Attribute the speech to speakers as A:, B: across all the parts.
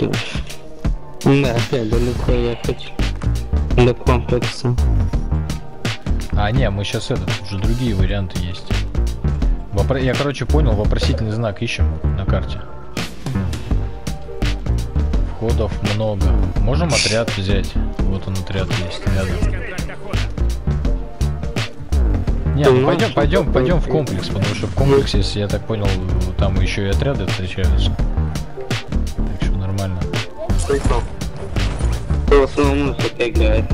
A: Да, опять далеко ехать. До комплекса.
B: А, не, мы сейчас этот, уже другие варианты есть. Вопро... Я, короче, понял, вопросительный знак ищем на карте. Входов много. Можем отряд взять? Вот он отряд есть рядом. Не, ну пойдем, пойдем, пойдем в комплекс, потому что в комплексе, если я так понял, там еще и отряды встречаются. Нормально.
A: В основном музыка играет.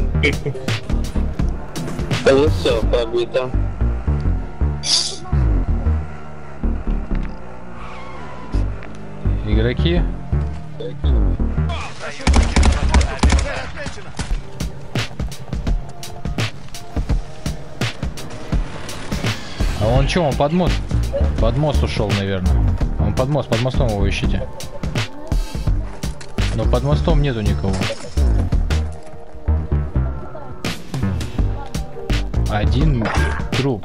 A: Вот все, побито.
B: Игроки? А он что, он под мост? Под мост ушел, наверное. Он под мост, под мостом его ищите. Но под мостом нету никого. Один труп.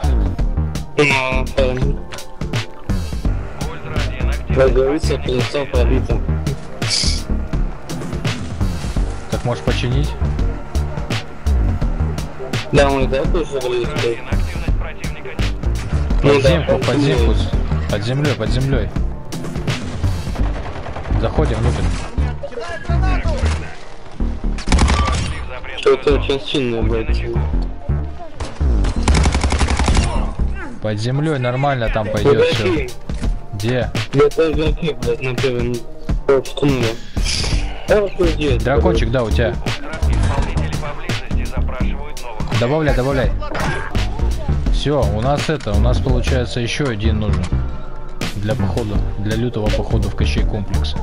A: Говорится, колесо пробито.
B: Так можешь починить?
A: Да, мы и так уже да,
B: Подземку, подземку. Под землей, под землей. Заходим внутрь.
A: Что-то очень сильное бойцы.
B: Под землей нормально там пойдет все. Где?
A: блядь?
B: Дракончик, да, у тебя. Добавляй, добавляй. Все, у нас это, у нас получается еще один нужен. Для похода, для лютого похода в Кощей комплекс.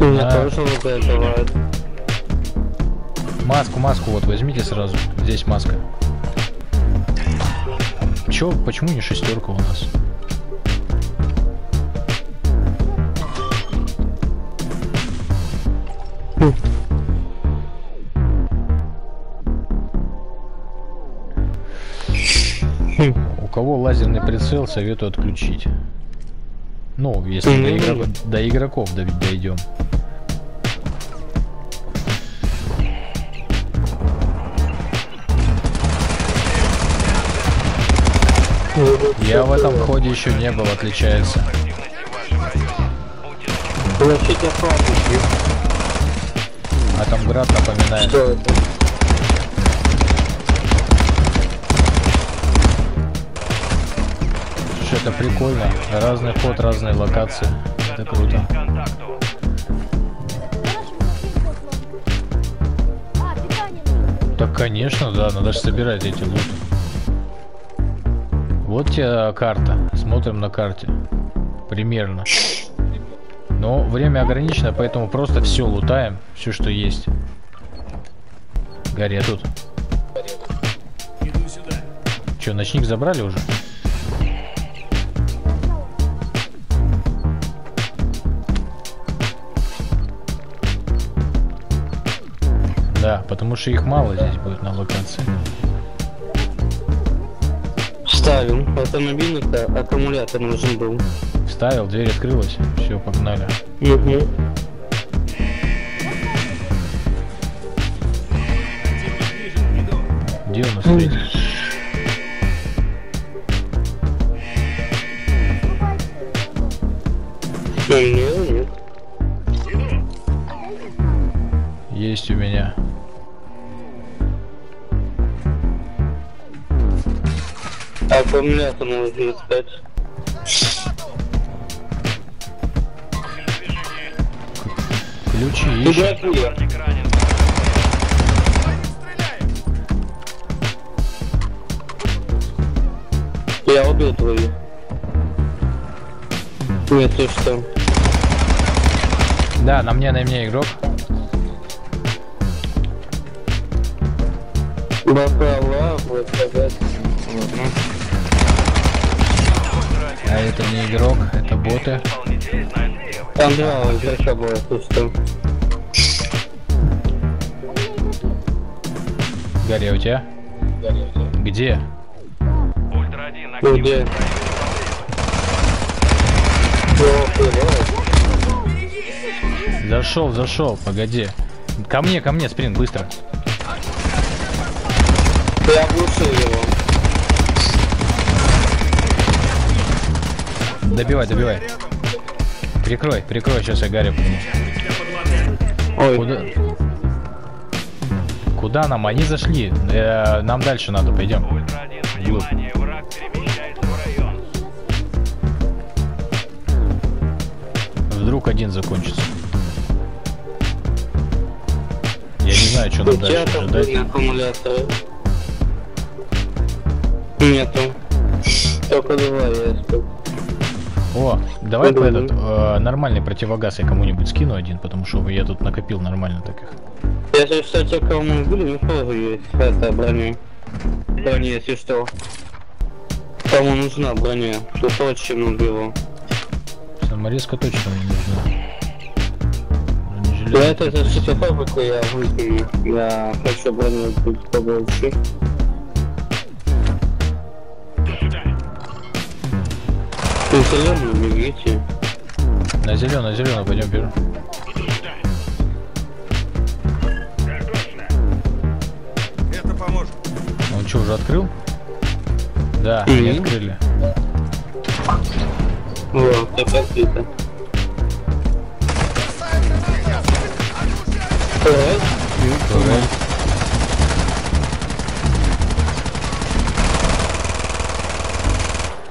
A: У меня
B: Да.
A: тоже это бывает.
B: Маску, маску вот возьмите сразу. Здесь маска. Чё, почему не шестерка у нас? У кого лазерный прицел, советую отключить. Ну, если до, игроков, до игроков до- дойдем. Я в этом ходе еще не был, отличается. А там град напоминает.
A: Что это?
B: Что это прикольно. Разный ход, разные локации. Это круто.
C: А.
B: Так, конечно, да, надо же собирать эти лут. Вот тебе карта. Смотрим на карте. Примерно. Но время ограничено, поэтому просто все лутаем. Все, что есть. Гарри, я тут.
D: Иду сюда.
B: Че, ночник забрали уже? Да, потому что их мало здесь будет на локации.
A: Ставим. Автомобильный-то аккумулятор нужен был.
B: Вставил, дверь открылась. Все, погнали.
A: Угу.
B: Где у нас третий?
A: Нет, нет.
B: Есть у меня.
A: Аккумулятор нужно искать.
B: Ключи ищем.
A: Игроки.
E: Противник ранен.
A: Я убил твою. Нет, ты что?
B: Да, на мне, на мне игрок.
A: Бакала, вот сказать.
B: А это не игрок, это боты.
E: Где.
A: Там два игрока было, что?
B: Гарри, а у тебя? Где?
E: Ультра-1
A: Ну где?
B: Зашел, зашел, погоди. Ко мне, ко мне, спринт, быстро.
A: Ты оглушил его.
B: Добивай, добивай. Прикрой, прикрой, сейчас я Гарри.
A: Ой,
B: Куда? Куда нам? Они зашли. Э, нам дальше надо, пойдем.
E: Ультра-1, внимание, враг перемещается в район.
B: Вдруг один закончится. Я не знаю, что нам дальше ожидать.
A: были аккумуляторы? Нету. Только два есть.
B: О, давай по этот э, нормальный противогаз я кому-нибудь скину один, потому что я тут накопил нормально таких.
A: Если что, те, кого мы были, есть это броня. Броня, если что. Кому нужна броня, тут очень его.
B: Саморезка точно мне нужна.
A: Да
B: Бронежилет
A: это за шестифабрику я выкину. Я хочу броню тут Ну, зеленую бегите.
B: На зеленый, зеленый пойдем берем.
D: Это поможет.
B: Он что, уже открыл? Да, они
A: Мгм.
B: открыли.
A: Вот, так открыто.
B: Турель.
A: Ну, на пути уничтожено.
C: Ребят, я еще слышу, как
E: Ультра-1, ваш напарник ранен.
A: Нашего я
B: Посмотреться.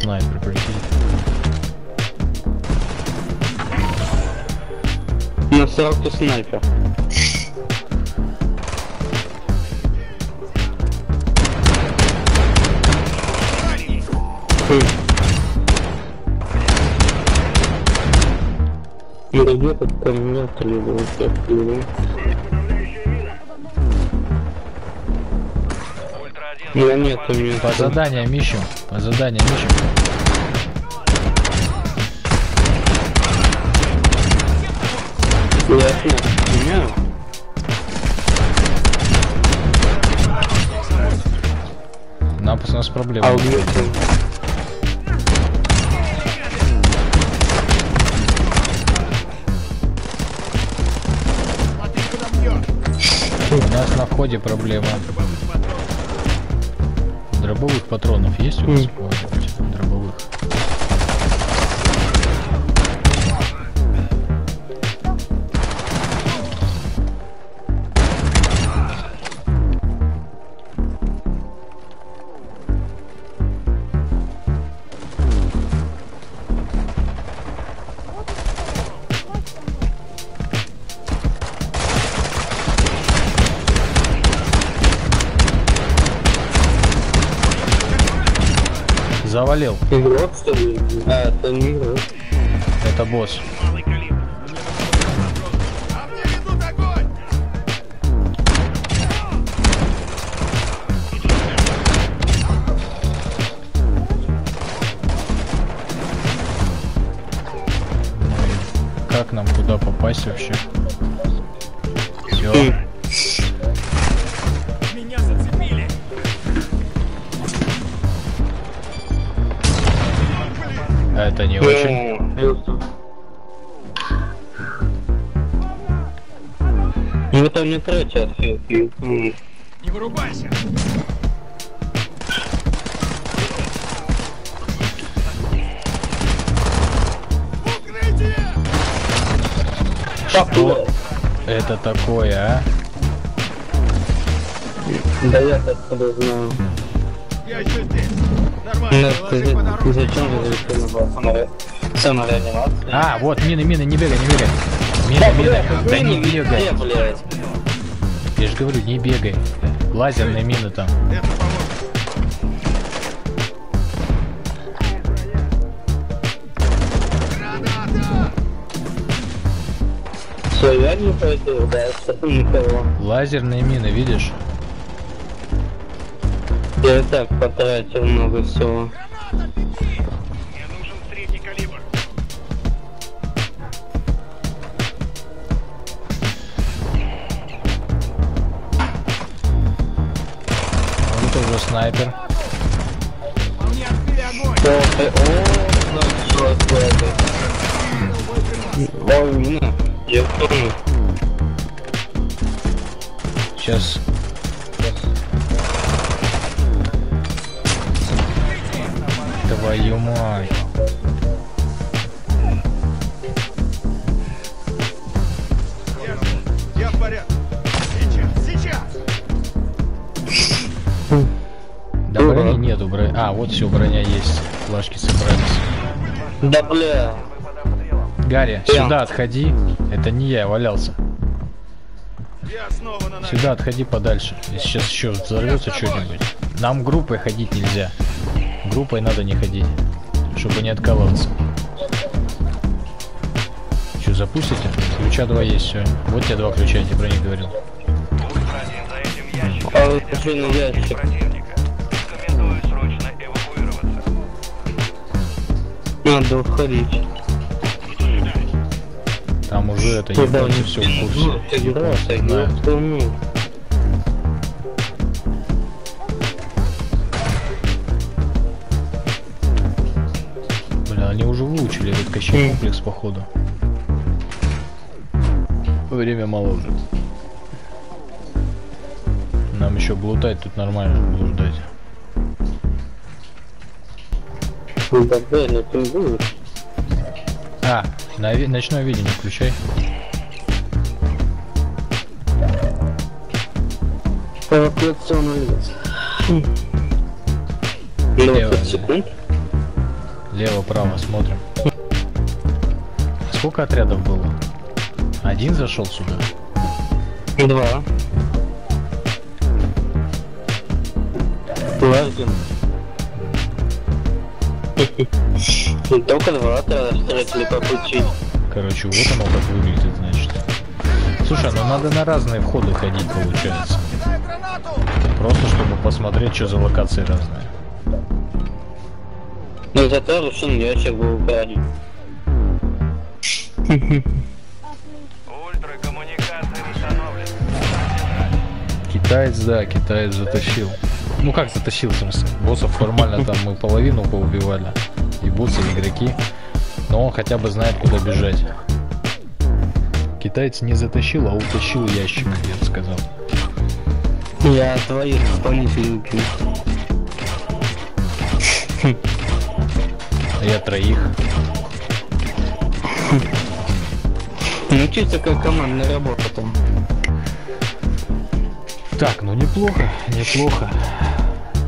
B: Снайпер, прикинь.
A: На 40 снайпер. Хм. Ну да где тут камнят либо вот так, либо... Ну нет, у меня...
B: По заданиям ищем. По заданиям ищем.
A: Ясно. Меня...
B: Нам у нас проблема.
A: А у меня там...
D: Смотри, куда бьет.
B: У нас на входе проблема. Дробовых патронов есть у вас? Завалил.
A: Игрок, что ли? А, это не игрок.
B: Это босс. Как нам куда попасть вообще? Все. Это не очень.
A: Плюс. Ну это не третья отхилки. М.
D: Не вырубайся.
B: Что это такое, а?
A: Да я откуда знаю.
D: Я еще здесь.
A: Ну,
D: Нормально,
A: ты, ты зачем же на? Самореанимация?
B: А, вот мины, мины, не бегай, не бегай. Мины, мины. Да не бегай.
A: Где, блядь?
B: Я же говорю, не бегай. Лазерные мины там.
A: Все, я не пойду дальше. Никого.
B: Лазерные мины, видишь?
A: Я и так потратил много всего.
E: Мне нужен средний калибр.
B: Вот уже снайпер.
D: Мне открыли огонь.
A: О, о.
B: Твою мать.
D: Я, я в порядке. Сейчас, сейчас.
B: Да брони нету, брони. А, вот все, броня есть. Флажки собрались.
A: Да бля.
B: Гарри,
A: Я.
B: сюда отходи. Это не я валялся.
D: Я снова на ногах.
B: Сюда отходи подальше. Сейчас еще взорвется что-нибудь. Нам группой ходить нельзя. Группой надо не ходить. Чтобы не откалываться. Что, запустите? Ключа два есть, все. Вот тебе два ключа, я тебе про них говорил.
E: Ультра-1 за этим ящиком.
A: А вот машина ящик. Надо уходить.
B: Там уже это
A: они
B: все в курсе.
A: Драться,
B: они уже выучили этот кощей комплекс, походу. Время мало уже. Нам еще блутать тут нормально блуждать.
A: Ну, да, да, ты будешь.
B: А, на ви- ночное видение включай.
A: Эвакуационный лес.
B: Лево,
A: 20 секунд.
B: Лево-право смотрим. Сколько отрядов было? Один зашел сюда?
A: Два. Лазим. Только два отряда встретили по пути.
B: Короче, вот оно как выглядит, значит. Слушай, ну надо на разные входы ходить, получается. Просто чтобы посмотреть, что за локации разные.
A: Но зато решен ящик был украден.
E: Ультра, коммуникация восстановлена.
B: Китаец, да, китаец затащил. Ну как затащил, в смысле? Боссов формально там мы половину поубивали. И боссы, и игроки. Но он хотя бы знает, куда бежать. Китаец не затащил, а утащил ящик, я бы сказал.
A: Я твоих исполнителей убил.
B: Я троих.
A: Ну чисто как командная работа там.
B: Так, ну неплохо, неплохо.